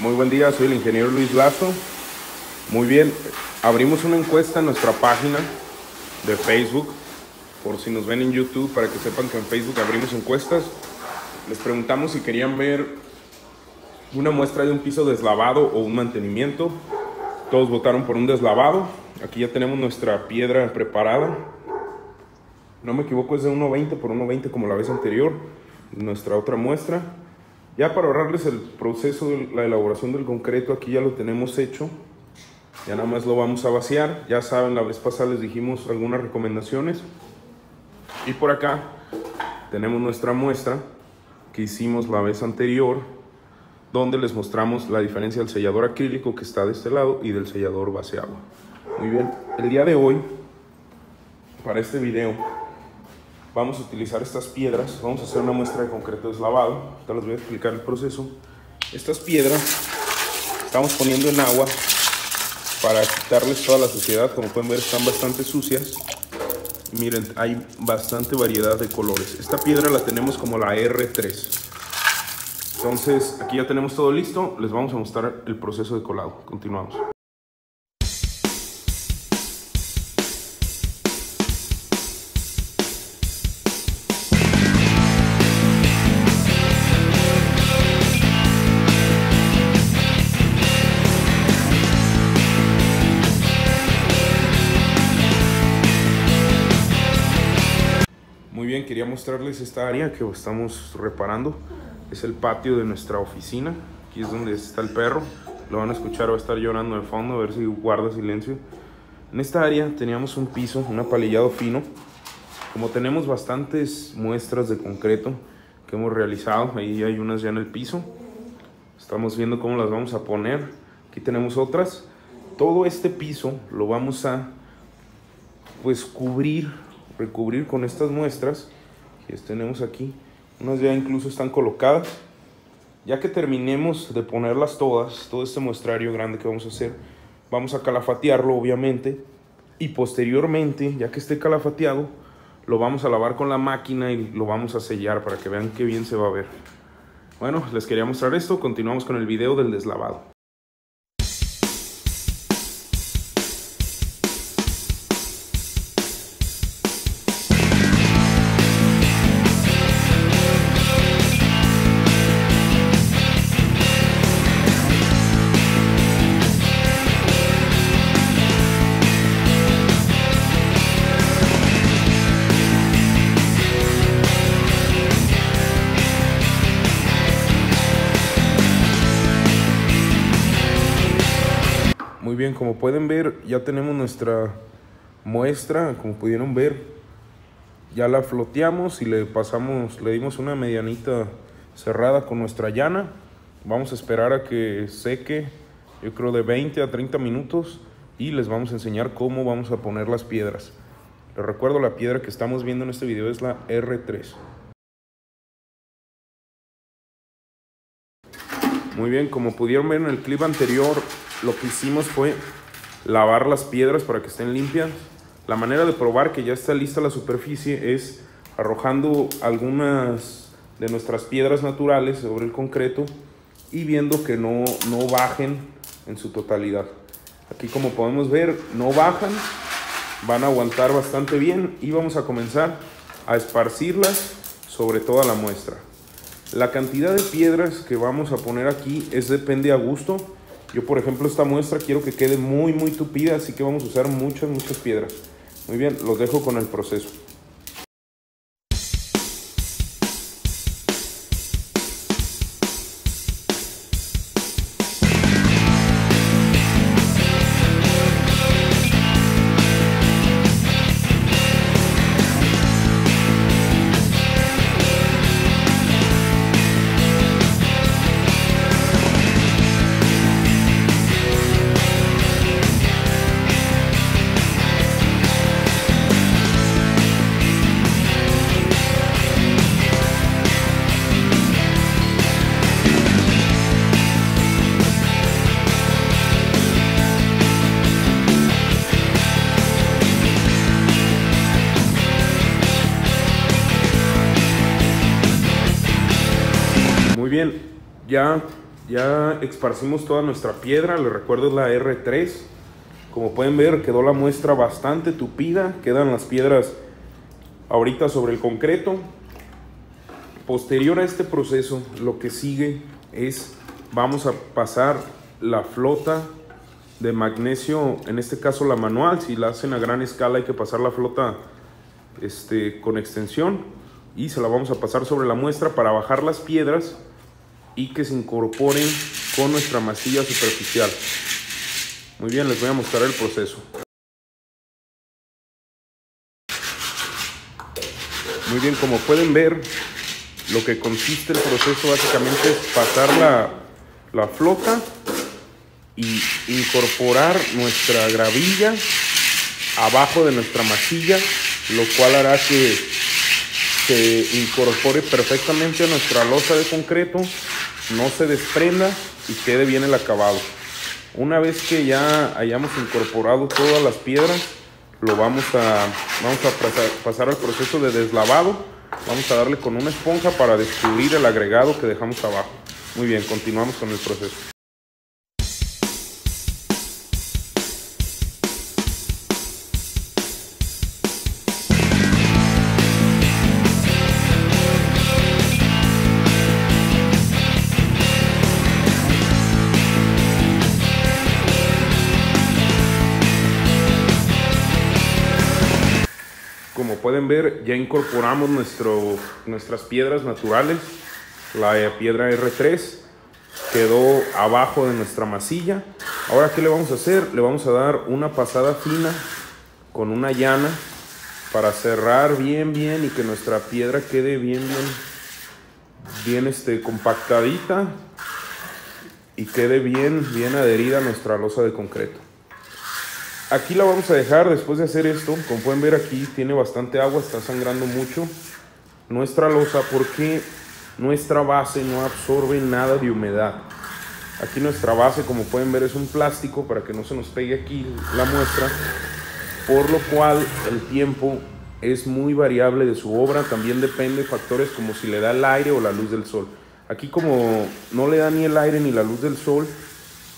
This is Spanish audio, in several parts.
Muy buen día, soy el ingeniero Luis Lazo. Muy bien, abrimos una encuesta en nuestra página de Facebook, por si nos ven en YouTube, para que sepan que en Facebook abrimos encuestas. Les preguntamos si querían ver una muestra de un piso deslavado o un mantenimiento. Todos votaron por un deslavado. Aquí ya tenemos nuestra piedra preparada. No me equivoco, es de 1.20 por 1.20 como la vez anterior. Nuestra otra muestra. Ya para ahorrarles el proceso de la elaboración del concreto, aquí ya lo tenemos hecho. Ya nada más lo vamos a vaciar. Ya saben, la vez pasada les dijimos algunas recomendaciones. Y por acá tenemos nuestra muestra que hicimos la vez anterior, donde les mostramos la diferencia del sellador acrílico que está de este lado y del sellador base agua. Muy bien, el día de hoy, para este video, vamos a utilizar estas piedras. Vamos a hacer una muestra de concreto deslavado. Ahorita les voy a explicar el proceso. Estas piedras estamos poniendo en agua para quitarles toda la suciedad. Como pueden ver, están bastante sucias. Miren, hay bastante variedad de colores. Esta piedra la tenemos como la R3. Entonces, aquí ya tenemos todo listo. Les vamos a mostrar el proceso de colado. Continuamos. Mostrarles esta área que estamos reparando. Es el patio de nuestra oficina. Aquí es donde está el perro. Lo van a escuchar, va a estar llorando de fondo, a ver si guarda silencio. En esta área teníamos un piso, un apalillado fino. Como tenemos bastantes muestras de concreto que hemos realizado, ahí hay unas ya en el piso. Estamos viendo cómo las vamos a poner. Aquí tenemos otras. Todo este piso lo vamos a pues cubrir, recubrir con estas muestras tenemos aquí. Unas ya incluso están colocadas. Ya que terminemos de ponerlas todas, todo este muestrario grande que vamos a hacer, vamos a calafatearlo obviamente y posteriormente, ya que esté calafateado, lo vamos a lavar con la máquina y lo vamos a sellar para que vean qué bien se va a ver. Bueno, les quería mostrar esto, continuamos con el video del deslavado. Como pueden ver, ya tenemos nuestra muestra, como pudieron ver, ya la floteamos y le pasamos, le dimos una medianita cerrada con nuestra llana. Vamos a esperar a que seque, yo creo de 20 a 30 minutos y les vamos a enseñar cómo vamos a poner las piedras. Les recuerdo, la piedra que estamos viendo en este video es la R3. Muy bien, como pudieron ver en el clip anterior, lo que hicimos fue lavar las piedras para que estén limpias. La manera de probar que ya está lista la superficie es arrojando algunas de nuestras piedras naturales sobre el concreto y viendo que no, no bajen en su totalidad. Aquí como podemos ver, no bajan, van a aguantar bastante bien y vamos a comenzar a esparcirlas sobre toda la muestra. La cantidad de piedras que vamos a poner aquí es depende a gusto. Yo, por ejemplo, esta muestra quiero que quede muy, muy tupida, así que vamos a usar muchas, muchas piedras. Muy bien, los dejo con el proceso. Ya Ya esparcimos toda nuestra piedra, les recuerdo es la R3. Como pueden ver quedó la muestra bastante tupida, quedan las piedras ahorita sobre el concreto. Posterior a este proceso, lo que sigue es, vamos a pasar la flota de magnesio, en este caso la manual, si la hacen a gran escala hay que pasar la flota este, con extensión y se la vamos a pasar sobre la muestra para bajar las piedras y que se incorporen con nuestra masilla superficial. Muy bien, les voy a mostrar el proceso. Muy bien, como pueden ver, lo que consiste el proceso básicamente es pasar la, la flota y incorporar nuestra gravilla abajo de nuestra masilla, lo cual hará que se incorpore perfectamente a nuestra losa de concreto, no se desprenda y quede bien el acabado. Una vez que ya hayamos incorporado todas las piedras, lo vamos a, vamos a pasar al proceso de deslavado. Vamos a darle con una esponja para descubrir el agregado que dejamos abajo. Muy bien, continuamos con el proceso. Pueden ver, ya incorporamos nuestro, nuestras piedras naturales. La piedra R3 quedó abajo de nuestra masilla. Ahora, ¿qué le vamos a hacer? Le vamos a dar una pasada fina con una llana para cerrar bien, bien y que nuestra piedra quede bien, bien, bien este, compactadita y quede bien, bien adherida a nuestra losa de concreto. Aquí la vamos a dejar después de hacer esto. Como pueden ver aquí tiene bastante agua, está sangrando mucho nuestra losa porque nuestra base no absorbe nada de humedad. Aquí nuestra base, como pueden ver, es un plástico para que no se nos pegue aquí la muestra, por lo cual el tiempo es muy variable de su obra, también depende de factores como si le da el aire o la luz del sol. Aquí como no le da ni el aire ni la luz del sol,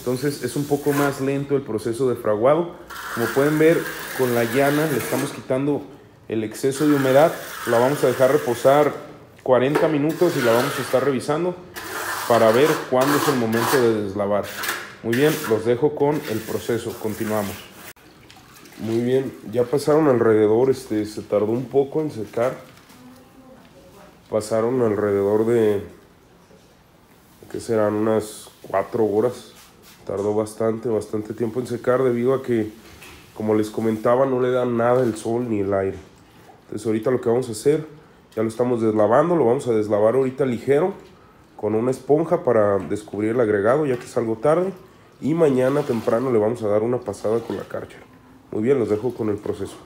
entonces es un poco más lento el proceso de fraguado. Como pueden ver, con la llana le estamos quitando el exceso de humedad. La vamos a dejar reposar 40 minutos y la vamos a estar revisando para ver cuándo es el momento de deslavar. Muy bien, los dejo con el proceso. Continuamos. Muy bien, ya pasaron alrededor, este, se tardó un poco en secar. Pasaron alrededor de, ¿qué serán? Unas 4 horas tardó bastante, bastante tiempo en secar debido a que, como les comentaba, no le da nada el sol ni el aire. Entonces ahorita lo que vamos a hacer, ya lo estamos deslavando, lo vamos a deslavar ahorita ligero con una esponja para descubrir el agregado ya que es algo tarde y mañana temprano le vamos a dar una pasada con la Karcher. Muy bien, los dejo con el proceso.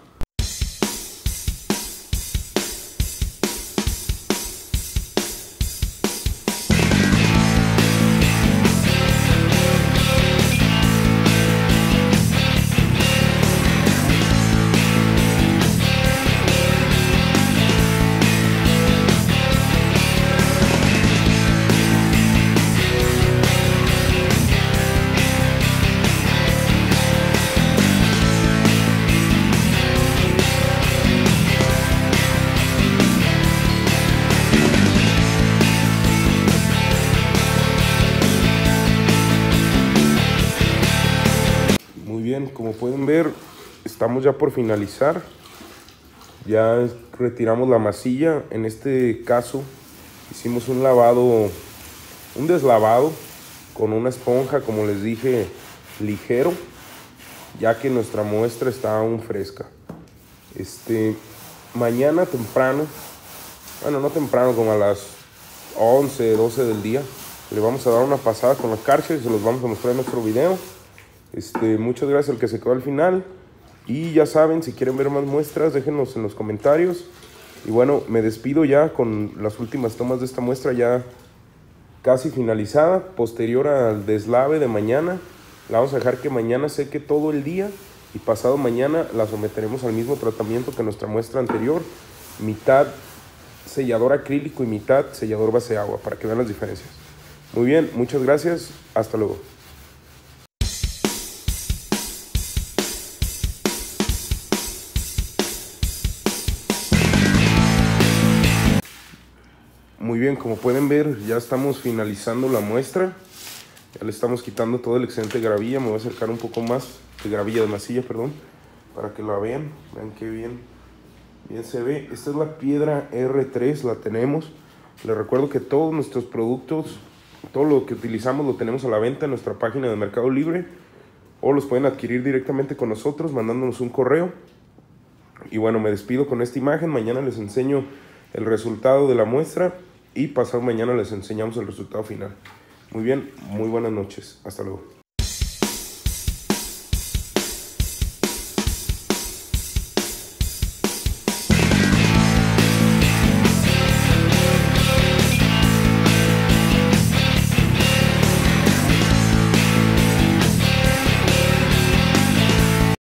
Bien, como pueden ver, estamos ya por finalizar. Ya retiramos la masilla. En este caso hicimos un lavado, un deslavado con una esponja, como les dije, ligero, ya que nuestra muestra está aún fresca. Este, mañana temprano, bueno, no temprano, como a las 11, 12 del día, le vamos a dar una pasada con la cárcel y se los vamos a mostrar en nuestro video. Este, muchas gracias al que se quedó al final. Y ya saben, si quieren ver más muestras, déjenos en los comentarios. Y bueno, me despido ya con las últimas tomas de esta muestra ya casi finalizada. Posterior al deslave de mañana, la vamos a dejar que mañana seque todo el día. Y pasado mañana la someteremos al mismo tratamiento que nuestra muestra anterior. Mitad sellador acrílico y mitad sellador base agua, para que vean las diferencias. Muy bien, muchas gracias. Hasta luego. Muy bien, como pueden ver, ya estamos finalizando la muestra. Ya le estamos quitando todo el excedente de gravilla. Me voy a acercar un poco más de gravilla de masilla, perdón, para que la vean. Vean qué bien, bien se ve. Esta es la piedra R3, la tenemos. Les recuerdo que todos nuestros productos, todo lo que utilizamos lo tenemos a la venta en nuestra página de Mercado Libre o los pueden adquirir directamente con nosotros mandándonos un correo. Y bueno, me despido con esta imagen. Mañana les enseño el resultado de la muestra y pasado mañana les enseñamos el resultado final. Muy bien, muy buenas noches. Hasta luego.